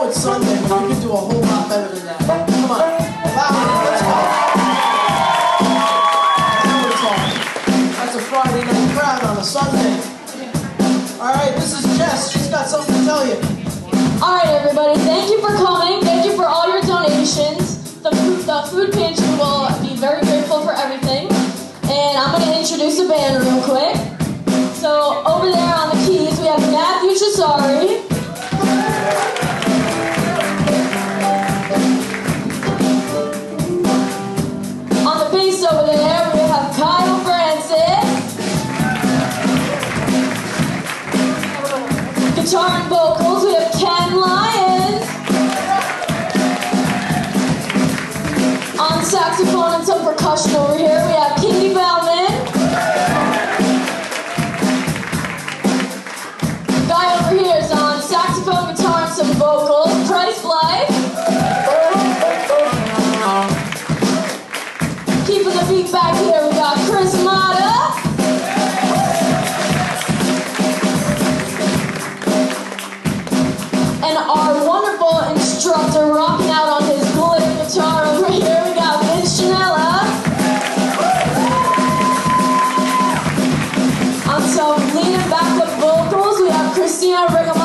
know it's Sunday, but you can do a whole lot better than that. Come on. Louder, let's go. That's a Friday night crowd on a Sunday. Alright, this is Jess. She's got something to tell you. All right, everybody. Thank you for coming. Thank you for all your donations. The food, the food pantry will be very grateful for everything. And I'm going to introduce the band real quick. So over there on the keys, we have Mathew Chisari. On the bass over there, we have Kyle Francis. Guitar and vocals, we have Ken Lyons. On saxophone and some percussion over here, we have Katie Bellman. awesome vocals. Price Blythe. Keeping the beat back here, we got Chris Motta. And our wonderful instructor rocking out on his bullet guitar over here, we got Vince Genella. On some leaning backup vocals, we have Kristina Rigamonti.